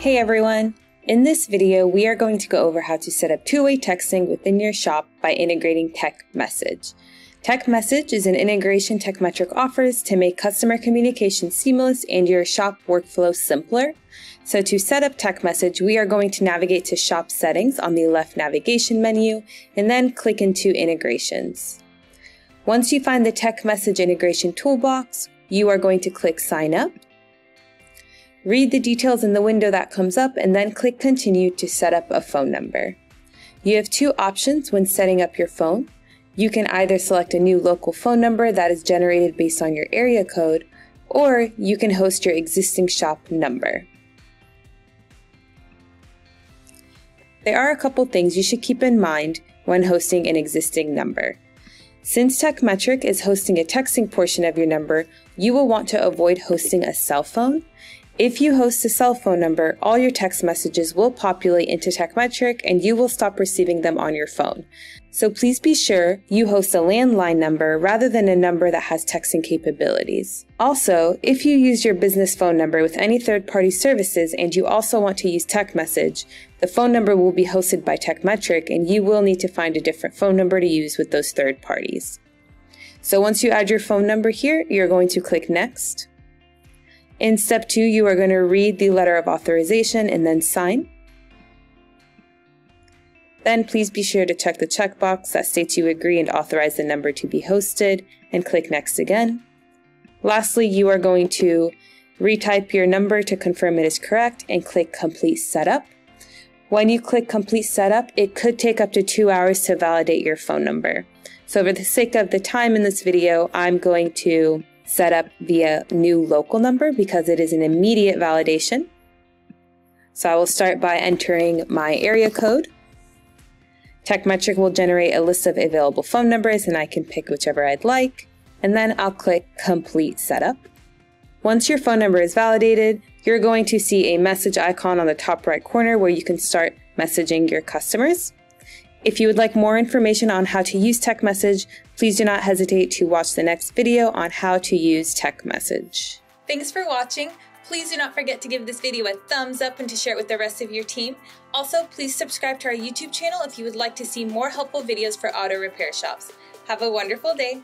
Hey everyone! In this video, we are going to go over how to set up two-way texting within your shop by integrating Tekmessage. Tech Message is an integration Tekmetric offers to make customer communication seamless and your shop workflow simpler. So to set up Tekmessage, we are going to navigate to Shop Settings on the left navigation menu and then click into Integrations. Once you find the Tekmessage integration toolbox, you are going to click Sign Up Read the details in the window that comes up and then click Continue to set up a phone number. You have two options when setting up your phone. You can either select a new local phone number that is generated based on your area code, or you can host your existing shop number. There are a couple things you should keep in mind when hosting an existing number. Since Tekmetric is hosting a texting portion of your number, you will want to avoid hosting a cell phone if you host a cell phone number, all your text messages will populate into Tekmetric and you will stop receiving them on your phone. So please be sure you host a landline number rather than a number that has texting capabilities. Also, if you use your business phone number with any third-party services and you also want to use Tekmessage, the phone number will be hosted by Tekmetric and you will need to find a different phone number to use with those third parties. So once you add your phone number here, you're going to click Next. In step two, you are going to read the letter of authorization and then sign. Then please be sure to check the checkbox that states you agree and authorize the number to be hosted and click next again. Lastly, you are going to retype your number to confirm it is correct and click complete setup. When you click complete setup, it could take up to two hours to validate your phone number. So for the sake of the time in this video, I'm going to set up via new local number because it is an immediate validation. So I will start by entering my area code. Tekmetric will generate a list of available phone numbers and I can pick whichever I'd like. And then I'll click complete setup. Once your phone number is validated, you're going to see a message icon on the top right corner where you can start messaging your customers. If you would like more information on how to use Tekmessage, please do not hesitate to watch the next video on how to use Tekmessage. Thanks for watching. Please do not forget to give this video a thumbs up and to share it with the rest of your team. Also, please subscribe to our YouTube channel if you would like to see more helpful videos for auto repair shops. Have a wonderful day.